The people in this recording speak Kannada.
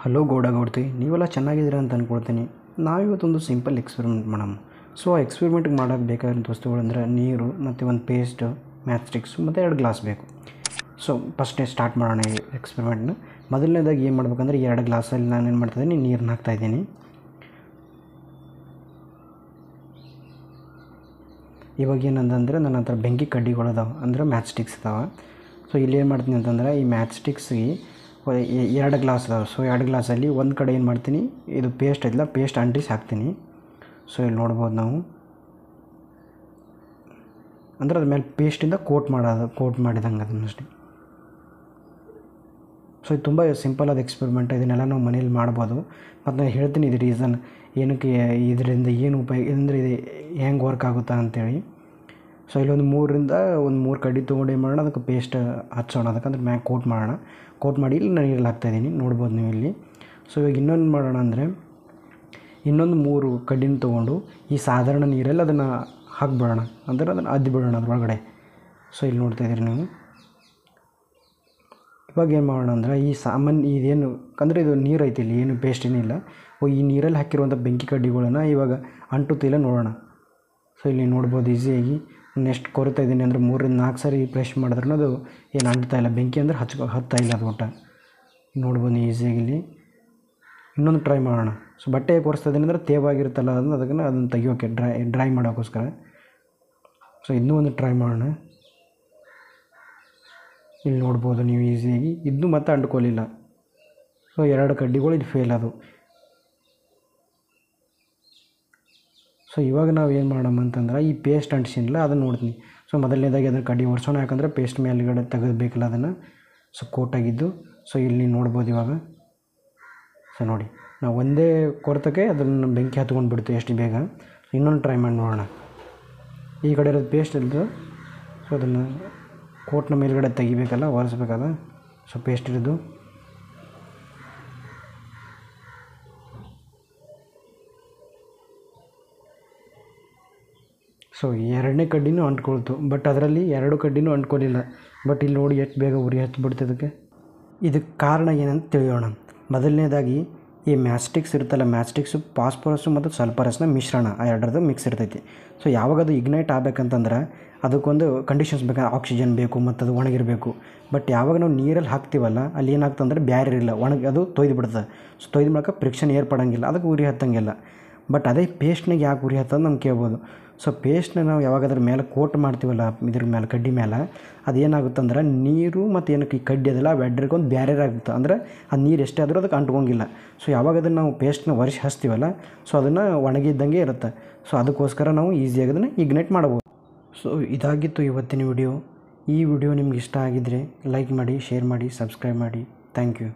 ಹಲೋ ಗೌಡ ಗೌಡ್ತಿ ನೀವೆಲ್ಲ ಚೆನ್ನಾಗಿದ್ದೀರಾ ಅಂತ ಅಂದ್ಕೊಳ್ತೀನಿ ನಾವಿವತ್ತೊಂದು ಸಿಂಪಲ್ ಎಕ್ಸ್ಪೆರಿಮೆಂಟ್ ಮಾಡೋಣ ಸೊ ಆ ಎಕ್ಸ್ಪೆರಿಮೆಂಟ್ಗೆ ಮಾಡೋಕ್ಕೆ ಬೇಕಾದಂಥ ವಸ್ತುಗಳಂದ್ರೆ ನೀರು, ಮತ್ತು ಒಂದು ಪೇಸ್ಟ್ ಮ್ಯಾಚ್ ಸ್ಟಿಕ್ಸ್ ಮತ್ತು ಎರಡು ಗ್ಲಾಸ್ ಬೇಕು. ಸೊ ಫಸ್ಟೇ ಸ್ಟಾರ್ಟ್ ಮಾಡೋಣ ಈ ಎಕ್ಸ್ಪೆರಿಮೆಂಟ್ನ ಮೊದಲನೇದಾಗಿ ಏನು ಮಾಡ್ಬೇಕಂದ್ರೆ ಎರಡು ಗ್ಲಾಸಲ್ಲಿ ನಾನು ಏನು ಮಾಡ್ತಾಯಿದ್ದೀನಿ ನೀರನ್ನ ಹಾಕ್ತಾಯಿದ್ದೀನಿ ಇವಾಗ ಏನಂತಂದರೆ ನನ್ನ ಹತ್ರ ಬೆಂಕಿ ಕಡ್ಡಿಗಳು ಅದಾವೆ, ಅಂದರೆ ಮ್ಯಾಚ್ ಸ್ಟಿಕ್ಸ್ ಇದಾವೆ. ಸೊ ಇಲ್ಲಿ ಏನು ಮಾಡ್ತೀನಿ ಅಂತಂದರೆ ಈ ಮ್ಯಾಚ್ ಸ್ಟಿಕ್ಸ್ಗೆ ಎರಡು ಗ್ಲಾಸ್ ಅದಾವೆ ಸೊ ಎರಡು ಗ್ಲಾಸಲ್ಲಿ ಒಂದು ಕಡೆ ಏನು ಮಾಡ್ತೀನಿ, ಇದು ಪೇಸ್ಟ್ ಐತಲ್ಲ ಪೇಸ್ಟ್ ಅಂಟಿಸಿ ಹಾಕ್ತೀನಿ. ಸೊ ಇಲ್ಲಿ ನೋಡ್ಬೋದು ನಾವು. ಅಂದ್ರೆ ಅದ್ರ ಮೇಲೆ ಪೇಸ್ಟಿಂದ ಕೋಟ್ ಮಾಡೋದು ಕೋಟ್ ಮಾಡಿದಂಗೆ ಅದನ್ನು ಅಷ್ಟೇ. ಸೊ ಇದು ತುಂಬ ಸಿಂಪಲ್ ಆದ ಎಕ್ಸ್ಪೆರಿಮೆಂಟ್ ಇದನ್ನೆಲ್ಲ ನಾವು ಮನೇಲಿ ಮಾಡ್ಬೋದು. ಮತ್ತು ನಾನು ಹೇಳ್ತೀನಿ ಇದು ರೀಸನ್ ಏನಕ್ಕೆ ಇದರಿಂದ ಏನು ಉಪಯೋಗ ಅಂದರೆ ಇದು ಹೆಂಗೆ ವರ್ಕ್ ಆಗುತ್ತಾ ಅಂತೇಳಿ. ಸೊ ಇಲ್ಲೊಂದು ಮೂರರಿಂದ ಒಂದು ಮೂರು ಕಡ್ಡಿ ತೊಗೊಂಡು ಏನು ಮಾಡೋಣ, ಅದಕ್ಕೆ ಪೇಸ್ಟ್ ಹಚ್ಚೋಣ. ಅದಕ್ಕಂದ್ರೆ ಮ್ಯಾಗ ಕೋಟ್ ಮಾಡೋಣ. ಕೋಟ್ ಮಾಡಿ ಇಲ್ಲಿ ನಾನು ನೀರಲ್ಲಿ ಹಾಕ್ತಾಯಿದ್ದೀನಿ ನೋಡ್ಬೋದು ನೀವು ಇಲ್ಲಿ. ಸೊ ಇವಾಗ ಇನ್ನೊಂದು ಮಾಡೋಣ ಅಂದರೆ ಇನ್ನೊಂದು ಮೂರು ಕಡ್ಡಿನ ತೊಗೊಂಡು ಈ ಸಾಧಾರಣ ನೀರಲ್ಲಿ ಅದನ್ನು ಹಾಕ್ಬಿಡೋಣ. ಅಂದರೆ ಅದನ್ನು ಅದ್ದಿ ಬಿಡೋಣ ಅದ್ರೊಳಗಡೆ. ಸೊ ಇಲ್ಲಿ ನೋಡ್ತಾ ಇದ್ದೀರಿ ನೀವು. ಇವಾಗ ಏನು ಮಾಡೋಣ ಅಂದರೆ ಈ ಸಾಮಾನ್ಯ ಇದೇನು, ಅಂದರೆ ಇದು ನೀರು ಐತಿ ಇಲ್ಲಿ, ಏನು ಪೇಸ್ಟ್ ಏನಿಲ್ಲ ಓ, ಈ ನೀರಲ್ಲಿ ಹಾಕಿರುವಂಥ ಬೆಂಕಿ ಕಡ್ಡಿಗಳನ್ನು ಇವಾಗ ಅಂಟುತ್ತಿಲ್ಲ ನೋಡೋಣ. ಸೊ ಇಲ್ಲಿ ನೋಡ್ಬೋದು ಈಸಿಯಾಗಿ ನೆಕ್ಸ್ಟ್ ಕೊರತಾ ಇದ್ದೀನಿ ಅಂದರೆ ಮೂರರಿಂದ ನಾಲ್ಕು ಸಾರಿ ಪ್ರೆಶ್ ಮಾಡಿದ್ರೂ ಅದು ಏನು ಅಂಟ್ತಾ ಇಲ್ಲ. ಬೆಂಕಿ ಅಂದರೆ ಹಚ್ಕೊ ಹತ್ತಾ ಇಲ್ಲ ಅದು ಒಟ್ಟ ನೋಡ್ಬೋದು ಈಸಿಯಾಗಿ ಇಲ್ಲಿ ಇನ್ನೊಂದು ಟ್ರೈ ಮಾಡೋಣ. ಸೊ ಬಟ್ಟೆ ಕೊರಿಸ್ತಾ ಇದ್ದೀನಿ ಅಂದರೆ ತೇವಾಗಿರುತ್ತಲ್ಲ, ಅದನ್ನು ಅದಕ್ಕೆ ಅದನ್ನು ತೆಗಿಯೋಕೆ ಡ್ರೈ ಡ್ರೈ ಮಾಡೋಕ್ಕೋಸ್ಕರ. ಸೊ ಇನ್ನೂ ಒಂದು ಟ್ರೈ ಮಾಡೋಣ. ಇಲ್ಲಿ ನೋಡ್ಬೋದು ನೀವು ಈಸಿಯಾಗಿ. ಇದನ್ನು ಮತ್ತೆ ಅಂಟ್ಕೊಲಿಲ್ಲ. ಸೊ ಎರಡು ಕಡ್ಡಿಗಳು, ಇದು ಫೇಲ್ ಅದು. ಸೊ ಇವಾಗ ನಾವು ಏನು ಮಾಡೋಣ ಅಂತಂದ್ರೆ, ಈ ಪೇಸ್ಟ್ ಅಂಟಿಸಿಲ್ಲ ಅದನ್ನು ನೋಡ್ತೀನಿ. ಸೊ ಮೊದಲನೇದಾಗಿ ಅದನ್ನು ಕಡ್ಡಿ ಒರೆಸೋಣ, ಯಾಕಂದರೆ ಪೇಸ್ಟ್ ಮೇಲ್ಗಡೆ ತೆಗೆದಬೇಕಲ್ಲ ಅದನ್ನು. ಸೊ ಕೋಟಾಗಿದ್ದು. ಸೊ ಇಲ್ಲಿ ನೋಡ್ಬೋದು ಇವಾಗ. ಸೊ ನೋಡಿ. ನಾವು ಒಂದೇ ಕೊರತಕ್ಕೆ ಅದನ್ನು ಬೆಂಕಿ ಹತ್ಕೊಂಡು ಬಿಡ್ತು ಎಷ್ಟು ಬೇಗ. ಇನ್ನೊಂದು ಟ್ರೈ ಮಾಡಿ ನೋಡೋಣ. ಈ ಕಡೆ ಇರೋದು ಪೇಸ್ಟ್ ಇರೋದು ಸೊ ಅದನ್ನು ಕೋಟ್ನ ಮೇಲುಗಡೆ ತೆಗಿಬೇಕಲ್ಲ, ಒರೆಸ್ಬೇಕಲ್ಲ. ಸೊ ಪೇಸ್ಟ್ ಇರೋದು. ಸೊ ಎರಡನೇ ಕಡ್ಡಿನೂ ಅಂಟ್ಕೊಳ್ತು. ಬಟ್ ಅದರಲ್ಲಿ ಎರಡು ಕಡ್ಡಿನೂ ಅಂಟ್ಕೊಳ್ಳಿಲ್ಲ ಬಟ್ ಇಲ್ಲಿ ನೋಡಿ ಎಷ್ಟು ಬೇಗ ಉರಿ ಹಚ್ಚಿಬಿಡ್ತು ಇದಕ್ಕೆ. ಇದಕ್ಕೆ ಕಾರಣ ಏನಂತ ತಿಳಿಯೋಣ. ಮೊದಲನೇದಾಗಿ, ಈ ಮ್ಯಾಸ್ಟಿಕ್ಸ್ ಇರುತ್ತಲ್ಲ, ಮ್ಯಾಸ್ಟಿಕ್ಸು ಪಾಸ್ಪರಸ್ಸು ಮತ್ತು ಸಲ್ಪರಸ್ನ ಮಿಶ್ರಣ, ಆ ಎರಡರದ್ದು ಮಿಕ್ಸ್ ಇರ್ತೈತಿ. ಸೊ ಯಾವಾಗ ಅದು ಇಗ್ನೈಟ್ ಆಗ್ಬೇಕಂತಂದ್ರೆ, ಅದಕ್ಕೊಂದು ಕಂಡೀಷನ್ಸ್ ಬೇಕು ಆಕ್ಸಿಜನ್ ಬೇಕು ಮತ್ತು ಅದು ಒಣಗಿರಬೇಕು. ಬಟ್ ಯಾವಾಗ ನಾವು ನೀರಲ್ಲಿ ಹಾಕ್ತೀವಲ್ಲ, ಅಲ್ಲಿ ಏನಾಗ್ತಂದ್ರೆ ಬ್ಯಾರಿಯರ್ ಇಲ್ಲ ಒಣಗಿ ಅದು ತೊಯ್ದು ಬಿಡ್ತದೆ. ಸೊ ತೊಯ್ದು ಮೂಲಕ ಫ್ರಿಕ್ಷನ್ ಏರ್ಪಡಂಗಿಲ್ಲ, ಅದಕ್ಕೆ ಉರಿ ಹತ್ತಂಗಿಲ್ಲ. ಬಟ್ ಅದೇ ಪೇಸ್ಟ್ನಾಗ ಯಾಕೆ ಉರಿ ಹತ್ತದ ನಮ್ಗೆ ಕೇಳ್ಬೋದು. ಸೊ ಪೇಸ್ಟ್ನ ನಾವು ಯಾವಾಗ ಅದ್ರ ಮೇಲೆ ಕೋಟ್ ಮಾಡ್ತೀವಲ್ಲ, ಇದ್ರ ಮೇಲೆ ಕಡ್ಡಿ ಮೇಲೆ ಅದು ಏನಾಗುತ್ತಂದ್ರೆ ನೀರು ಮತ್ತು ಏನಕ್ಕೆ ಈ ಕಡ್ಡಿ ಅದಲ್ಲ ಒಂದು ಬ್ಯಾರಿಯರ್ ಆಗುತ್ತೆ ಅಂದರೆ ಆ ನೀರು ಎಷ್ಟೇ ಆದರೂ ಅದಕ್ಕೆ ಅಂಟ್ಕೊಂಗಿಲ್ಲ ಸೊ ಯಾವಾಗ ಅದನ್ನು ನಾವು ಪೇಸ್ಟ್ನ ವರ್ಷ ಹಚ್ತೀವಲ್ಲ ಸೊ ಅದನ್ನು ಒಣಗಿದ್ದಂಗೆ ಇರುತ್ತೆ. ಸೊ ಅದಕ್ಕೋಸ್ಕರ ನಾವು ಈಸಿಯಾಗಿ ಅದನ್ನು ಇಗ್ನೈಟ್ ಮಾಡ್ಬೋದು. ಸೊ ಇದಾಗಿತ್ತು ಇವತ್ತಿನ ವಿಡಿಯೋ ಈ ವಿಡಿಯೋ ನಿಮ್ಗೆ ಇಷ್ಟ ಆಗಿದ್ದರೆ ಲೈಕ್ ಮಾಡಿ ಶೇರ್ ಮಾಡಿ ಸಬ್ಸ್ಕ್ರೈಬ್ ಮಾಡಿ. Thank you